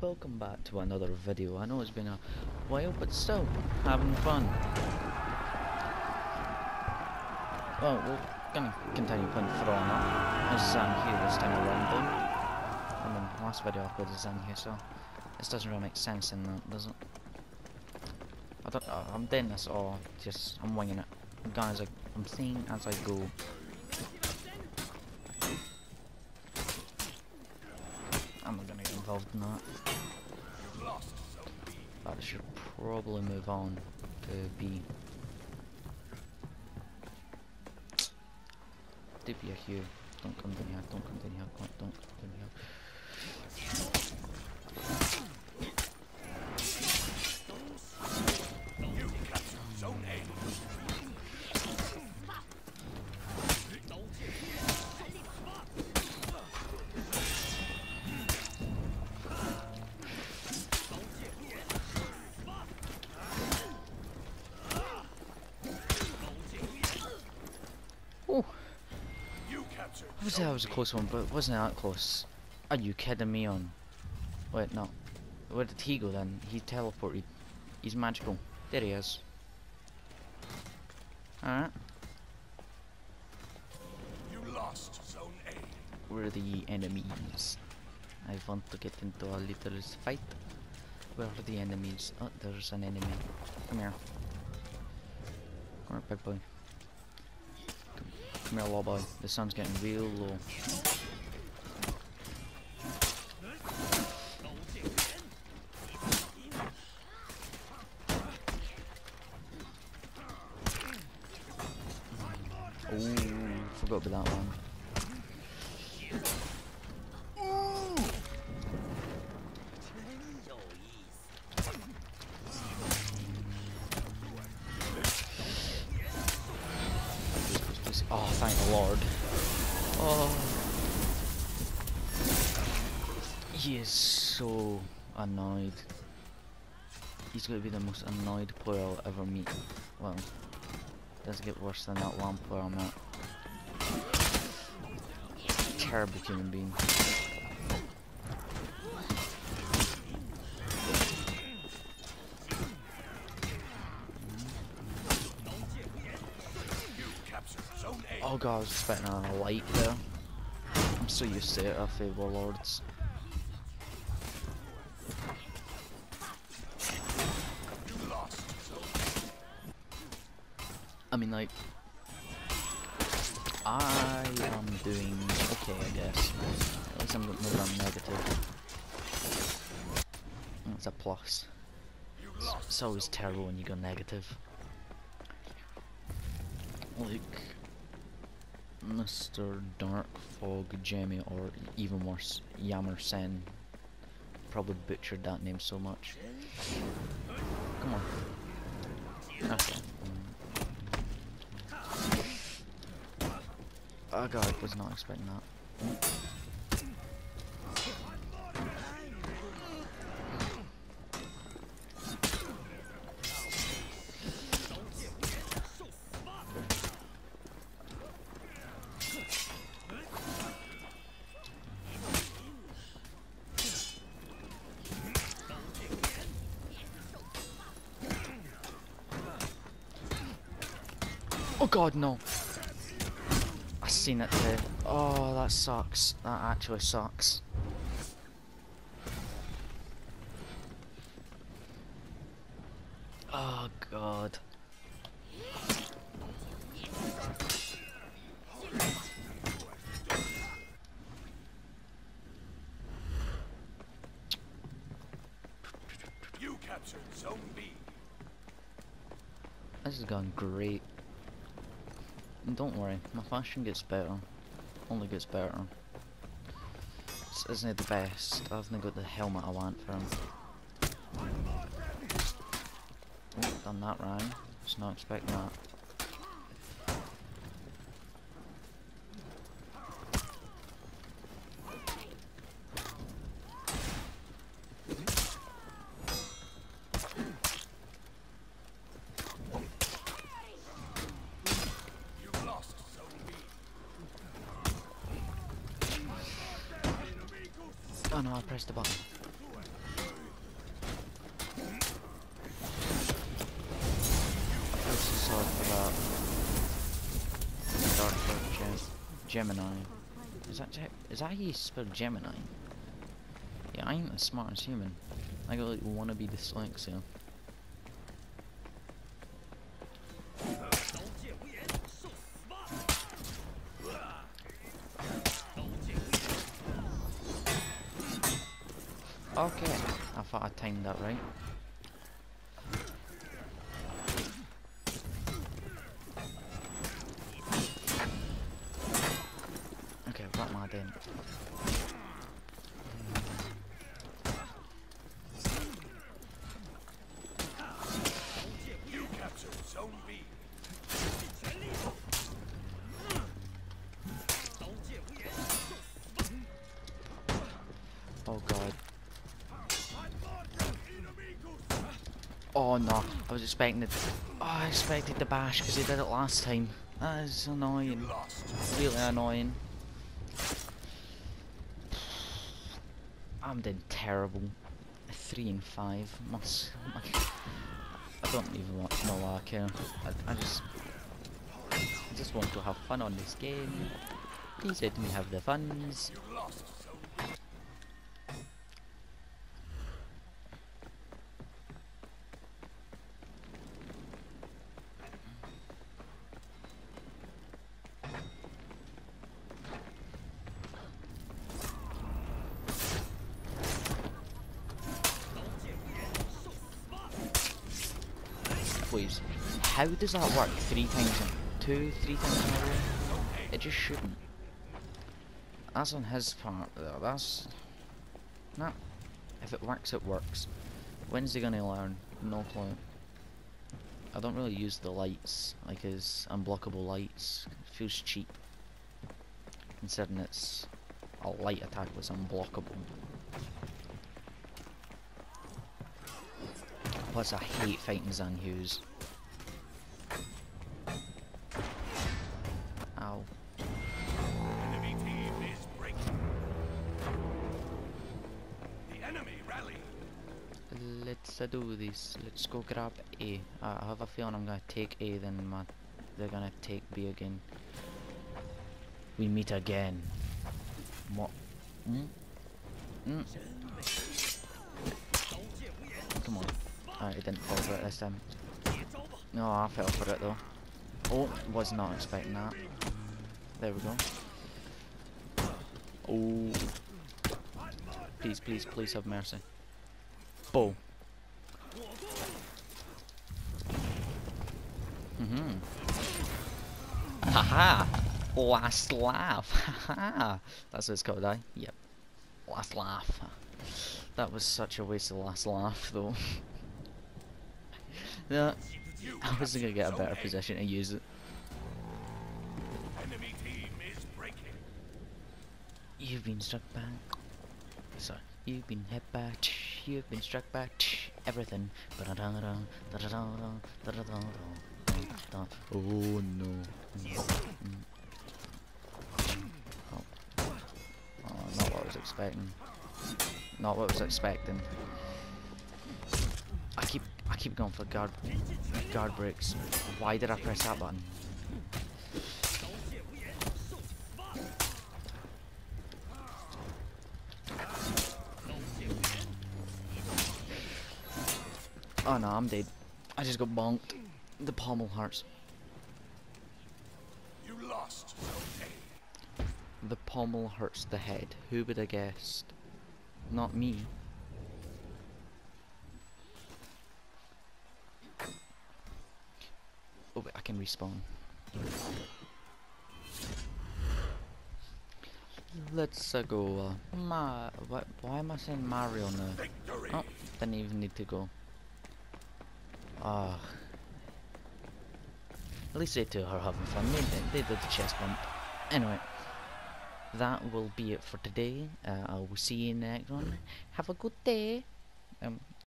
welcome back to another video. I know it's been a while, but still, having fun. Well, we're gonna continue playing For Honor as here this time around though. I mean, last video I played as here, so this doesn't really make sense in that, does it? I don't know, I'm doing this all, just, I'm winging it. I'm as I, I'm seeing as I go. I'm not gonna get involved in that. I should probably move on to B. A Hugh. Don't come down here, don't come down here, don't come down here. Say that was a close one, but it wasn't that close. Are you kidding me on? Wait, no. Where did he go then? He teleported. He's magical. There he is. Alright. You lost Zone A. Where are the enemies? I want to get into a little fight. Where are the enemies? Oh, there's an enemy. Come here. Come here, big boy. Come, here. The sun's getting real low. Oh, forgot about that one. Oh, thank the Lord. Oh. He is so annoyed. He's going to be the most annoyed player I'll ever meet. Well, it does get worse than that one player I met. Terrible human being. God, I was expecting a light there. I'm so used to it, I warlords. You I mean, like, I am doing okay, I guess. At least I'm not on negative. That's a plus. It's, it's always terrible when you go negative. Like, Mr. Dark Fog Jamie, or even worse, Yammer Sen. Probably butchered that name so much. Come on. Okay. Oh god, was not expecting that. Oh god, no. I seen it too. Oh, that sucks. That actually sucks. Oh god. You captured Zone B. This has gone great. And Don't worry, my fashion gets better. Only gets better. This isn't the best. I haven't got the helmet I want for him. Oh, done that wrong. Was not expecting that. Oh no, I pressed the button. Is uh, Dark Gemini. Is that is that how you spell Gemini? Yeah, I ain't the smartest human. I got like wannabe dyslexia. Okay, I thought I timed that right. Okay, I've got my dent. You captured Zone B. Oh god. Oh no, I was expecting it. Oh, I expected the bash because he did it last time. That is annoying. Really annoying. I'm doing terrible. Three and five. Must. I don't even want know why I care. I, I just. I just want to have fun on this game. Please let me have the funds. You lost Zone B. Please. How does that work three times in two, three times in a row? It just shouldn't. That's on his part though, that's no. If it works it works. When's he gonna learn? No clue. I don't really use the lights, like his unblockable lights. It feels cheap. Considering it's a light attack was unblockable. Plus I hate fighting Zhanhus. Ow. Enemy team is breaking. The enemy rally. Let's uh, do this. Let's go grab A. Uh, I have a feeling I'm gonna take A, then my, they're gonna take B again. We meet again. What? Hmm? Hmm? Come on. Alright, it didn't fall for it this time. No, I fell for it though. Oh, was not expecting that. There we go. Oh. Please, please, please have mercy. Bow. Mm-hmm. Haha! Last laugh! Haha! That's what it's called, eh? Yep. Last laugh. That was such a waste of last laugh, though. yeah, You I wasn't gonna get a better position and use it. Enemy team is breaking. You've been struck back. Sorry. You've been hit back. You've been struck back. Everything. Oh no. Mm, mm. Oh. Oh, not what I was expecting. Not what I was expecting. I keep keep going for guard guard breaks. Why did I press that button? Oh no, I'm dead. I just got bonked. The pommel hurts. You lost The pommel hurts the head. Who would have guessed? Not me. Oh wait, I can respawn. Let's uh, go. Uh, Ma, what? Why am I saying Mario now? Victory. Oh, didn't even need to go. Ah. At least they two are having fun. They, they, they did the chest bump. Anyway, that will be it for today. Uh, I will see you in the next one. Have a good day. Um,